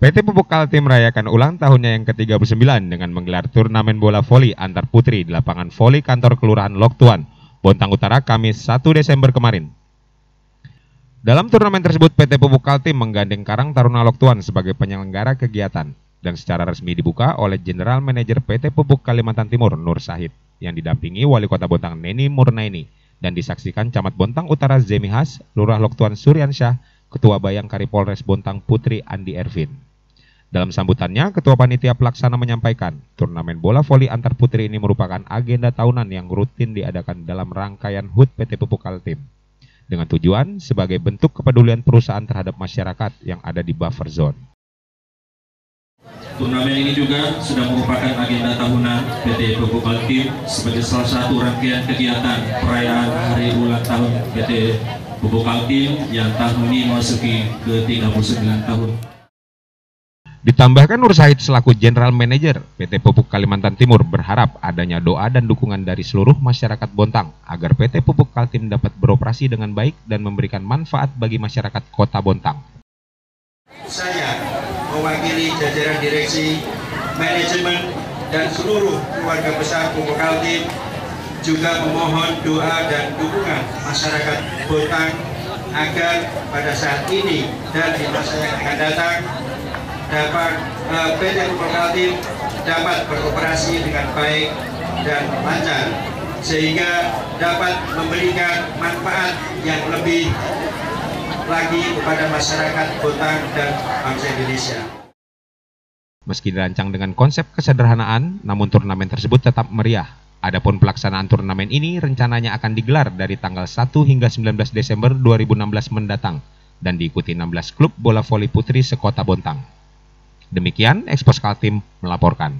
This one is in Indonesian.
PT Pupuk Kaltim merayakan ulang tahunnya yang ke-39 dengan menggelar turnamen bola voli antar putri di lapangan voli kantor Kelurahan Loktuan, Bontang Utara, Kamis 1 Desember kemarin. Dalam turnamen tersebut, PT Pupuk Kaltim menggandeng Karang Taruna Loktuan sebagai penyelenggara kegiatan dan secara resmi dibuka oleh General Manager PT Pupuk Kalimantan Timur, Nur Sahid, yang didampingi Wali Kota Bontang Neni Murnaini dan disaksikan Camat Bontang Utara Zemihas, Lurah Loktuan Suryansyah, Ketua Bayangkari Polres Bontang Putri Andi Ervin. Dalam sambutannya, Ketua Panitia Pelaksana menyampaikan, turnamen bola voli antar putri ini merupakan agenda tahunan yang rutin diadakan dalam rangkaian HUT PT Pupuk Kaltim. Dengan tujuan sebagai bentuk kepedulian perusahaan terhadap masyarakat yang ada di buffer zone. Turnamen ini juga sudah merupakan agenda tahunan PT Pupuk Kaltim sebagai salah satu rangkaian kegiatan perayaan hari ulang tahun PT Pupuk Kaltim yang tahun ini memasuki ke 39 tahun. Ditambahkan Nur Said selaku General Manager PT Pupuk Kalimantan Timur berharap adanya doa dan dukungan dari seluruh masyarakat Bontang agar PT Pupuk Kaltim dapat beroperasi dengan baik dan memberikan manfaat bagi masyarakat kota Bontang. Saya mewakili jajaran direksi, manajemen, dan seluruh keluarga besar Pupuk Kaltim juga memohon doa dan dukungan masyarakat Bontang agar pada saat ini dan di masa yang akan datang dapat uh, PT Kaltim dapat beroperasi dengan baik dan lancar sehingga dapat memberikan manfaat yang lebih lagi kepada masyarakat kota dan bangsa Indonesia. Meski dirancang dengan konsep kesederhanaan, namun turnamen tersebut tetap meriah. Adapun pelaksanaan turnamen ini rencananya akan digelar dari tanggal 1 hingga 19 Desember 2016 mendatang dan diikuti 16 klub bola voli putri sekota Bontang. Demikian Ekspos Kaltim melaporkan.